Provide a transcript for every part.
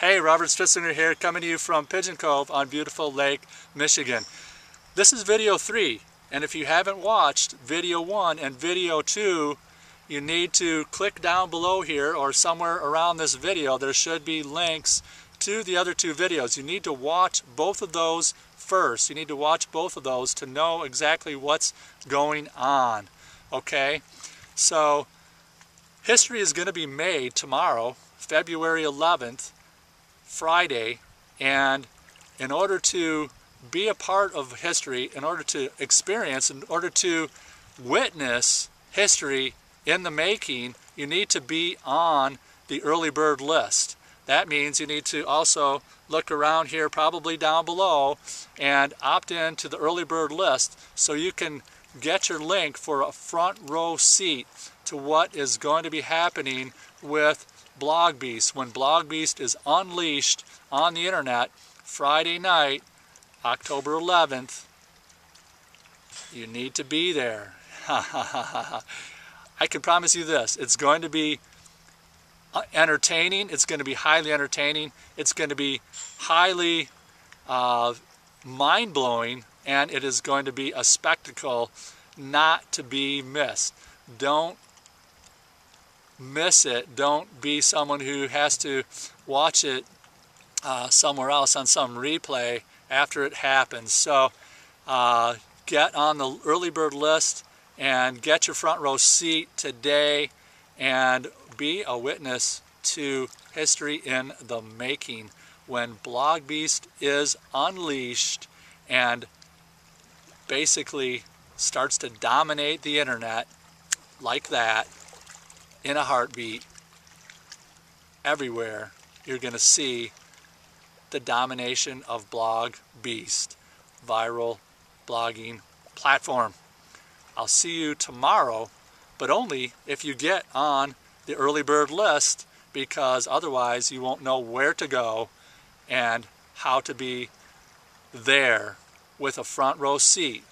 Hey, Robert Stritzinger here, coming to you from Pigeon Cove on beautiful Lake, Michigan. This is video three, and if you haven't watched video one and video two, you need to click down below here or somewhere around this video. There should be links to the other two videos. You need to watch both of those first. You need to watch both of those to know exactly what's going on. Okay? So, history is going to be made tomorrow, February 11th, Friday, and in order to be a part of history, in order to experience, in order to witness history in the making, you need to be on the early bird list. That means you need to also look around here, probably down below, and opt in to the early bird list so you can get your link for a front row seat to what is going to be happening with BlogBeast, when BlogBeast is unleashed on the internet Friday night, October 11th, you need to be there. I can promise you this, it's going to be uh, entertaining, it's going to be highly entertaining, it's going to be highly uh, mind-blowing, and it is going to be a spectacle not to be missed. Don't miss it. Don't be someone who has to watch it uh, somewhere else on some replay after it happens. So uh, get on the early bird list and get your front row seat today and be a witness to history in the making when BlogBeast is unleashed and basically starts to dominate the internet like that in a heartbeat, everywhere, you're going to see the domination of Blog Beast, viral blogging platform. I'll see you tomorrow, but only if you get on the early bird list because otherwise you won't know where to go and how to be there with a front row seat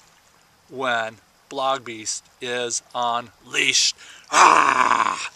when BlogBeast is unleashed. Ah!